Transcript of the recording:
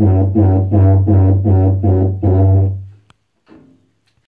Mm-hmm.